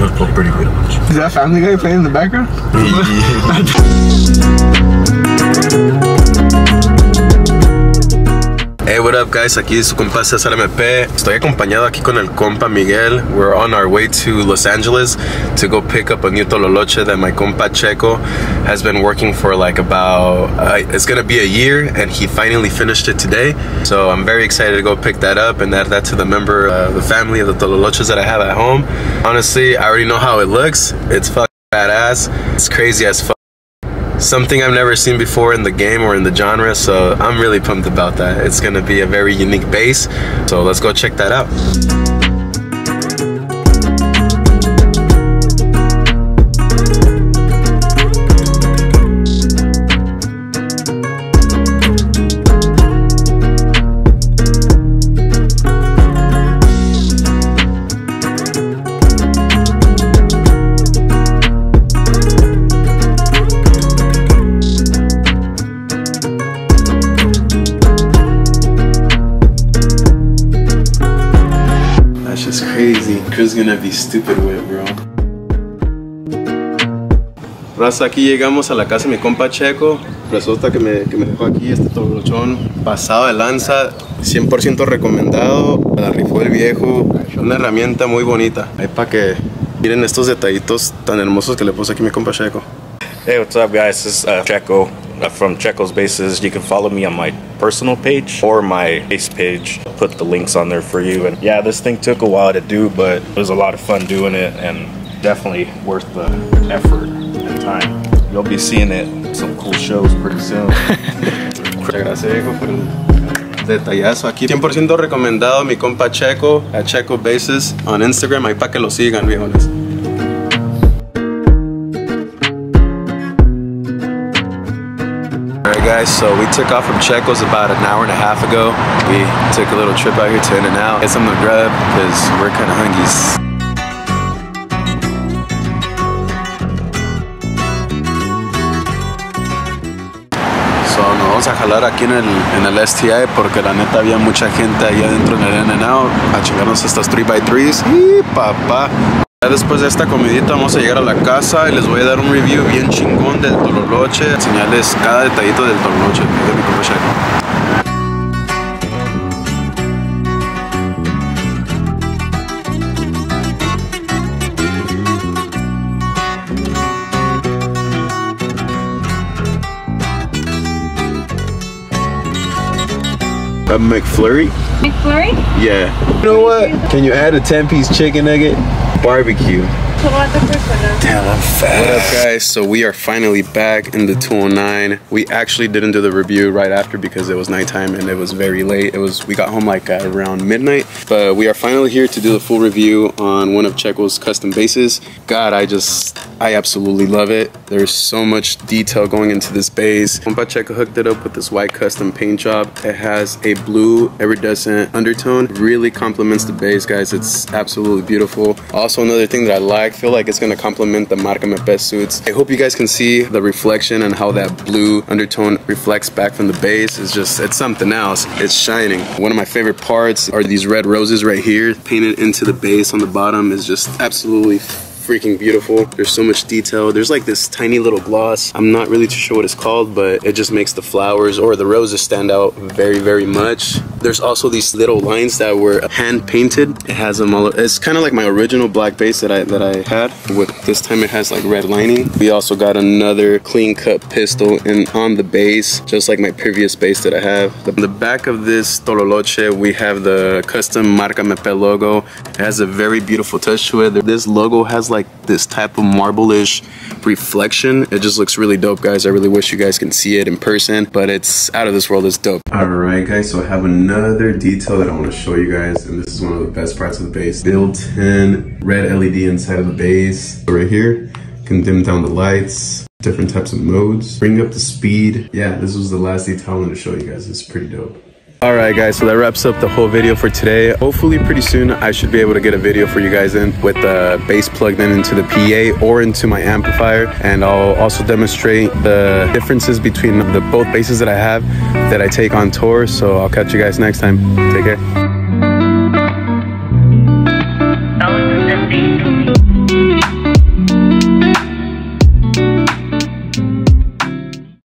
Felt pretty good. Is that Family Guy playing in the background? What up guys? Aquí su compa César MP. Estoy acompañado aquí con el compa Miguel. We're on our way to Los Angeles to go pick up a new tololoche that my compa Checko has been working for like about, uh, it's gonna be a year and he finally finished it today. So I'm very excited to go pick that up and add that to the member, uh, the family of the tololoches that I have at home. Honestly, I already know how it looks. It's fucking badass. It's crazy as fuck something I've never seen before in the game or in the genre, so I'm really pumped about that. It's gonna be a very unique bass, so let's go check that out. Chris gonna be stupid with, bro. Raza, aquí llegamos a la casa de mi compa Checo. Resulta que me, que me dejó aquí este tolochón pasado de lanza, 100% recomendado. La rifó el viejo. Una herramienta muy bonita. Ahí para que miren estos detallitos tan hermosos que le puse aquí mi compa Checo. Hey, what's up, guys? This is uh, Checo Uh, from Checko's Basses. You can follow me on my personal page or my bass page. I'll put the links on there for you. And yeah, this thing took a while to do, but it was a lot of fun doing it and definitely worth the effort and time. You'll be seeing it some cool shows pretty soon. Gracias, viejo, por el detallazo aquí. 100% recomendado mi compa Checko, a Checko Basses on Instagram, ahí para que lo sigan, viejones. Alright guys, so we took off from Checko's about an hour and a half ago. We took a little trip out here to In-N-Out, get something to grab, because we're kind of hungies. So, nos vamos a jalar aquí en el, en el STI porque la neta había mucha gente ahí adentro en el In-N-Out a chingarnos estas 3x3s. Y papá. Ya después de esta comidita vamos a llegar a la casa y les voy a dar un review bien chingón del tololoche, enseñarles cada detallito del tololoche de mi compa. A McFlurry? McFlurry? Yeah. You know what? Can you add a 10 piece chicken nugget? Barbecue. Damn, I'm fat. What up, guys? So we are finally back in the 209. We actually didn't do the review right after because it was nighttime and it was very late. It was we got home like uh, around midnight, but we are finally here to do the full review on one of Checko's custom basses. God, I just I absolutely love it. There's so much detail going into this bass. Compa Checo hooked it up with this white custom paint job. It has a blue iridescent undertone. Really complements the bass, guys. It's absolutely beautiful. Also, another thing that I like, feel like it's gonna complement the Marca MP suits. I hope you guys can see the reflection and how that blue undertone reflects back from the bass. It's just, it's something else. It's shining. One of my favorite parts are these red roses right here, painted into the bass on the bottom is just absolutely freaking beautiful. There's so much detail. There's like this tiny little gloss. I'm not really too sure what it's called, but it just makes the flowers or the roses stand out very, very much. There's also these little lines that were hand painted. It has them all. It's kind of like my original black bass that I that I had. With this time, it has like red lining. We also got another clean cut pistol in on the bass, just like my previous bass that I have. The, the back of this Tololoche, we have the custom Marca MP logo. It has a very beautiful touch to it. This logo has like this type of marble-ish reflection. It just looks really dope, guys. I really wish you guys can see it in person, but it's out of this world. It's dope. All right, guys. So I have another detail that I want to show you guys, and this is one of the best parts of the bass. Built-in red LED inside of the bass. So right here, can dim down the lights. Different types of modes. Bring up the speed. Yeah, this was the last detail I wanted to show you guys. It's pretty dope. All right, guys, so that wraps up the whole video for today. Hopefully pretty soon I should be able to get a video for you guys in with the bass plugged in into the PA or into my amplifier. And I'll also demonstrate the differences between the both basses that I have that I take on tour. So I'll catch you guys next time. Take care.